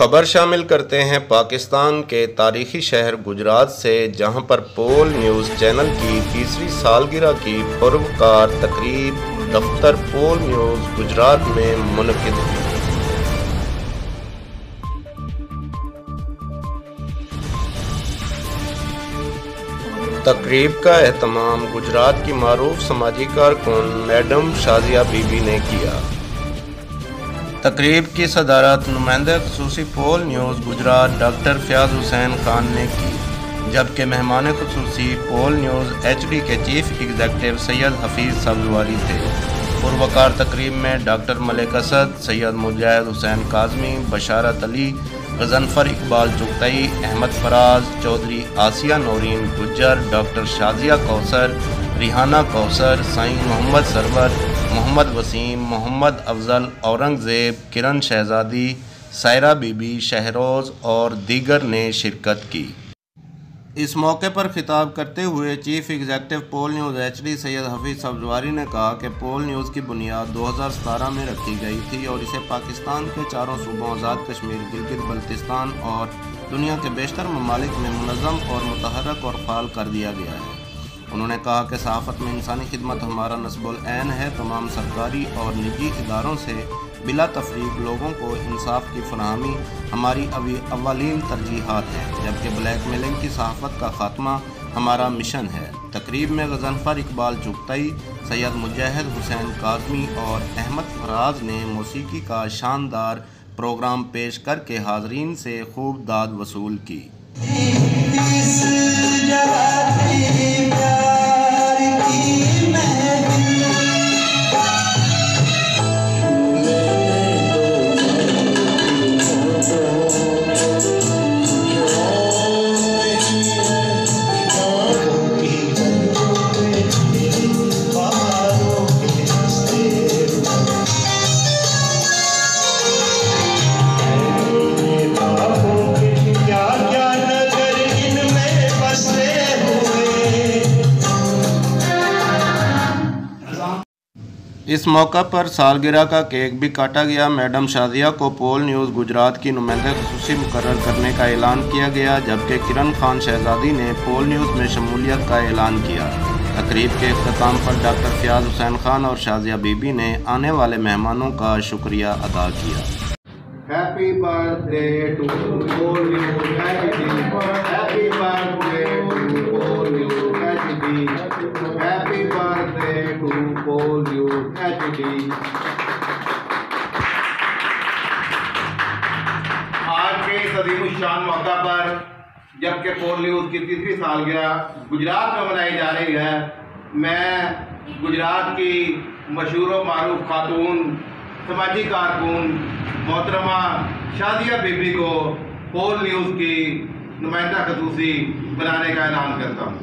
खबर शामिल करते हैं पाकिस्तान के तारीखी शहर गुजरात से, जहाँ पर पोल न्यूज़ चैनल की तीसरी सालगिरह की पुरवकार तकरीब दफ्तर पोल न्यूज़ गुजरात में मुनद तकरीब का अहतमाम गुजरात की मरूफ समाजी कारकुन मैडम शाजिया बीबी ने किया। तकरीब की सदारत नुमाइंदा खसूसी poll news Gujarat doctor Fayyaz Hussain Khan ने की। जबकि मेहमान खसूसी poll news H D K chief executive Syed Hafeez Sabzwari थे। पुरवकार तकरीब में डॉक्टर मलिक असद, सैयद मुजाहिद हुसैन काजमी, बशारत अली, गजनफर इकबाल चुगतई, अहमद फराज, चौधरी आसिया नौरीन गुज्जर, डॉक्टर शाजिया कौसर, रिहाना कौसर, साईं मोहम्मद सरवर मोहम्मद वसीम, मोहम्मद अफजल, औरंगज़ेब, किरण शहज़ादी, सायरा बीबी, शहरोज़ और दीगर ने शिरकत की। इस मौके पर खिताब करते हुए chief executive Poll News H D Syed Hafeez Sabzwari ने कहा कि पोल न्यूज़ की बुनियाद 2017 में रखी गई थी और इसे पाकिस्तान के चारों सूबों, आज़ाद कश्मीर, गिलगित बल्तिस्तान और दुनिया के बेशतर ममालिक में मनज़म और मतहरक और फाल कर दिया गया है। उन्होंने कहा कि सहाफ़त में इंसानी खिदमत हमारा नस्बुलैन है। तमाम सरकारी और निजी इदारों से बिला तफरीक लोगों को इंसाफ की फरहमी हमारी अवालीन तरजीहत है, जबकि ब्लैक मेलिंग की सहाफ़त का ख़ात्मा हमारा मिशन है। तकरीब में गजनफर इकबाल चुगतई, सैयद मुजाहिद हुसैन काजमी और अहमद फराज ने मौसीकी का शानदार प्रोग्राम पेश करके हाजरीन से खूब दाद वसूल की। इस मौका पर सालगिरह का केक भी काटा गया। मैडम शादिया को पोल न्यूज़ गुजरात की नुमाइंदा खसूसी मुकर करने का ऐलान किया गया जबकि किरण खान शहजादी ने पोल न्यूज़ में शमूलियत का ऐलान किया। तकरीब के अख्ताम पर डॉक्टर फ़याज़ हुसैन खान और शाजिया बीबी ने आने वाले मेहमानों का शुक्रिया अदा किया। Happy birthday to you, happy to Paul you आज के अजीम शान मौका पर, जबकि पोल न्यूज़ की तीसरी सालगिरह गुजरात में मनाई जा रही है, मैं गुजरात की मशहूर मरूफ खातून, समाजी कारकुन, मोहतरमा शादिया बीबी को पोल न्यूज़ की नुमाइंदा खसूसी बनाने का ऐलान करता हूँ।